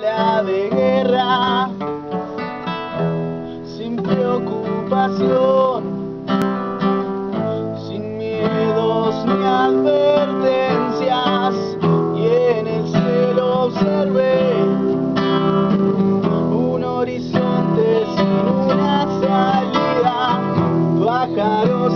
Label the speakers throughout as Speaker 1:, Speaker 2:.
Speaker 1: bala de guerra, sin preocupación, sin miedos ni advertencias, y en el cielo observé un horizonte sin una salida, pájaros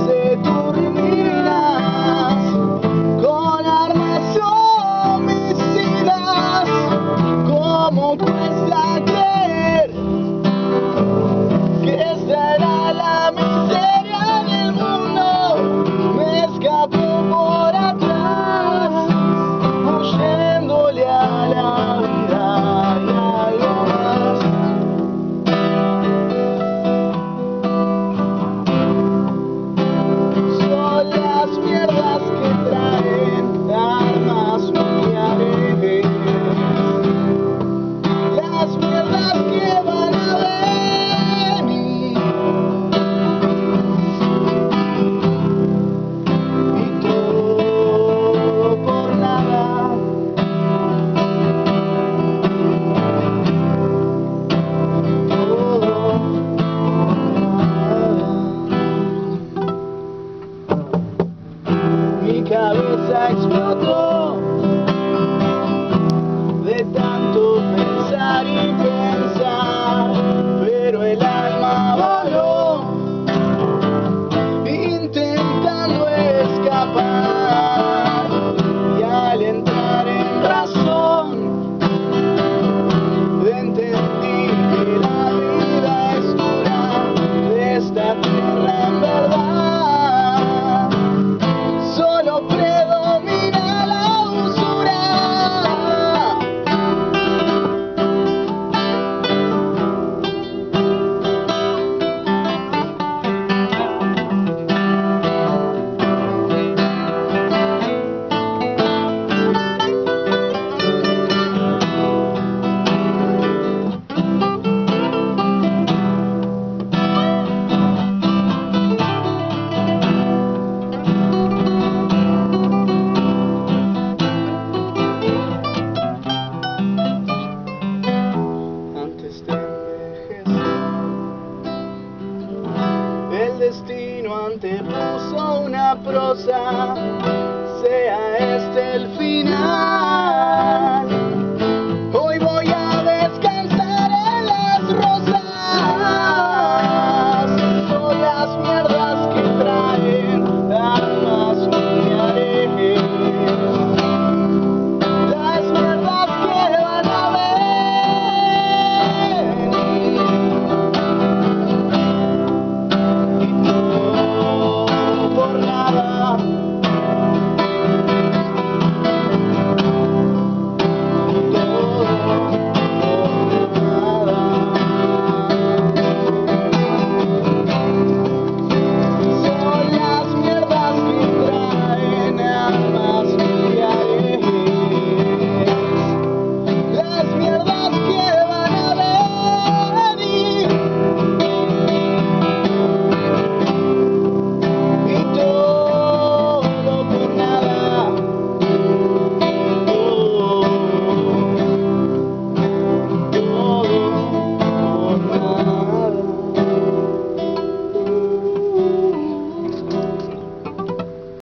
Speaker 1: lights. te puso una prosa, sea este el